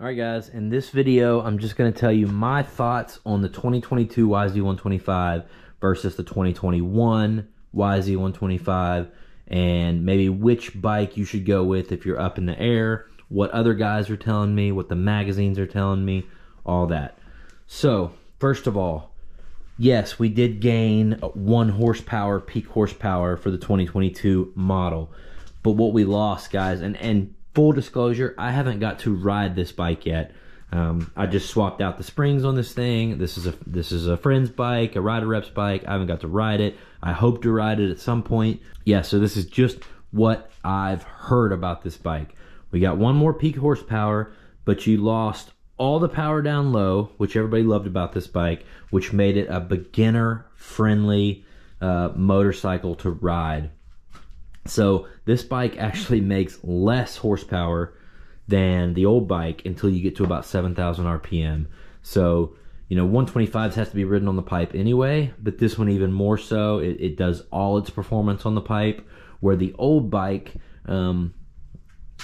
All right, guys, in this video, I'm just going to tell you my thoughts on the 2022 YZ125 versus the 2021 YZ125 and maybe which bike you should go with if you're up in the air, what other guys are telling me, what the magazines are telling me, all that. So, first of all, yes, we did gain one horsepower, peak horsepower for the 2022 model. But what we lost, guys, and, and full disclosure, I haven't got to ride this bike yet. Um, I just swapped out the springs on this thing. This is a this is a friend's bike, a rider reps bike. I haven't got to ride it. I hope to ride it at some point. Yeah, so this is just what I've heard about this bike. We got one more peak horsepower, but you lost all the power down low, which everybody loved about this bike, which made it a beginner friendly uh, motorcycle to ride. So this bike actually makes less horsepower than the old bike until you get to about 7,000 RPM. So, you know, 125s has to be ridden on the pipe anyway, but this one even more so. It, it does all its performance on the pipe, where the old bike um,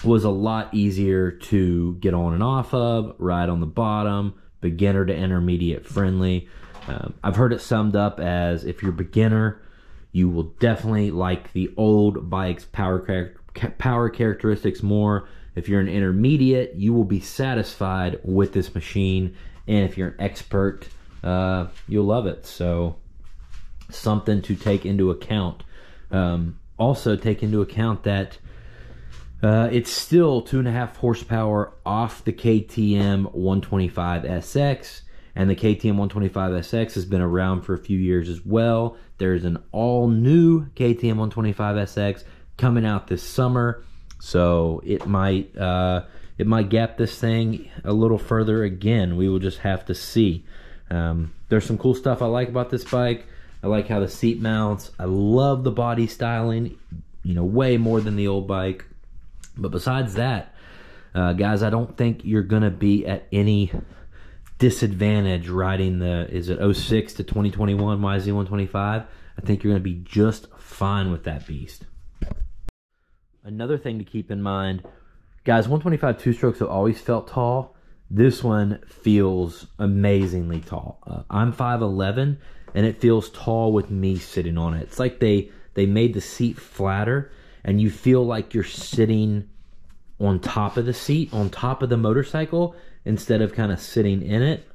was a lot easier to get on and off of, ride on the bottom, beginner to intermediate friendly. Um, I've heard it summed up as if you're beginner, you will definitely like the old bike's power, power characteristics more. If you're an intermediate, you will be satisfied with this machine. And if you're an expert, uh, you'll love it. So, something to take into account. Um, also, take into account that uh, it's still two and a half horsepower off the KTM 125 SX and the KTM 125SX has been around for a few years as well. There's an all new KTM 125SX coming out this summer, so it might uh, it might gap this thing a little further again. We will just have to see. Um, there's some cool stuff I like about this bike. I like how the seat mounts. I love the body styling, you know, way more than the old bike. But besides that, uh, guys, I don't think you're gonna be at any disadvantage riding the is it 06 to 2021 YZ125. I think you're going to be just fine with that beast. Another thing to keep in mind, guys, 125 two strokes have always felt tall. This one feels amazingly tall. Uh, I'm 5'11 and it feels tall with me sitting on it. It's like they they made the seat flatter and you feel like you're sitting on top of the seat, on top of the motorcycle, instead of kind of sitting in it.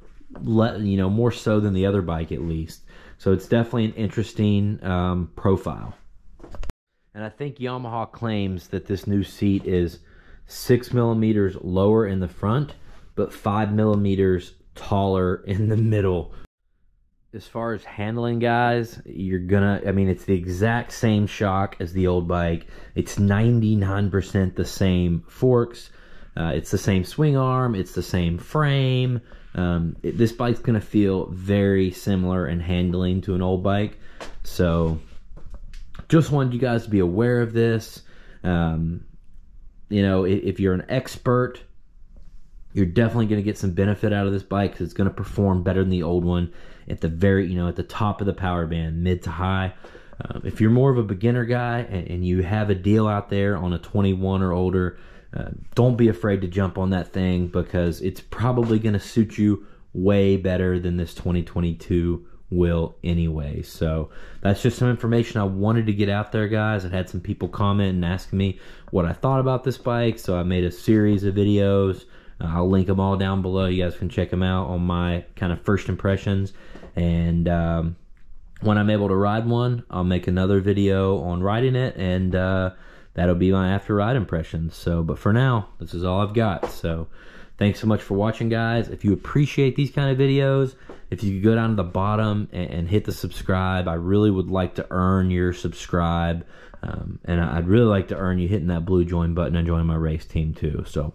Let you know more so than the other bike, at least. So it's definitely an interesting um, profile. And I think Yamaha claims that this new seat is six millimeters lower in the front, but five millimeters taller in the middle as far as handling guys, you're gonna, I mean, it's the exact same shock as the old bike. It's 99% the same forks. Uh, it's the same swing arm. It's the same frame. Um, it, this bike's gonna feel very similar in handling to an old bike. So, just wanted you guys to be aware of this. Um, you know, if, if you're an expert, you're definitely going to get some benefit out of this bike because it's going to perform better than the old one at the very, you know, at the top of the power band, mid to high. Um, if you're more of a beginner guy and, and, you have a deal out there on a 21 or older, uh, don't be afraid to jump on that thing because it's probably going to suit you way better than this 2022 will anyway. So that's just some information I wanted to get out there, guys. I had some people comment and ask me what I thought about this bike, so I made a series of videos. Uh, I'll link them all down below. You guys can check them out on my kind of first impressions. And um, when I'm able to ride one, I'll make another video on riding it, and uh, that'll be my after ride impressions. So, but for now, this is all I've got. So, thanks so much for watching, guys. If you appreciate these kind of videos, if you could go down to the bottom and, and hit the subscribe, I really would like to earn your subscribe. Um, and I'd really like to earn you hitting that blue join button and joining my race team too. So,